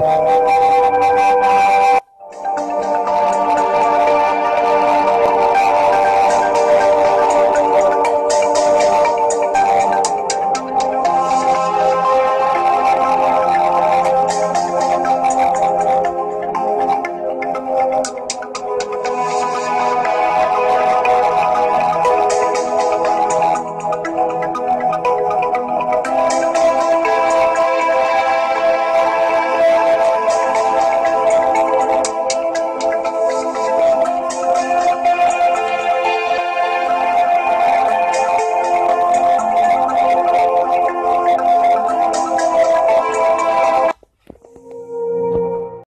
Música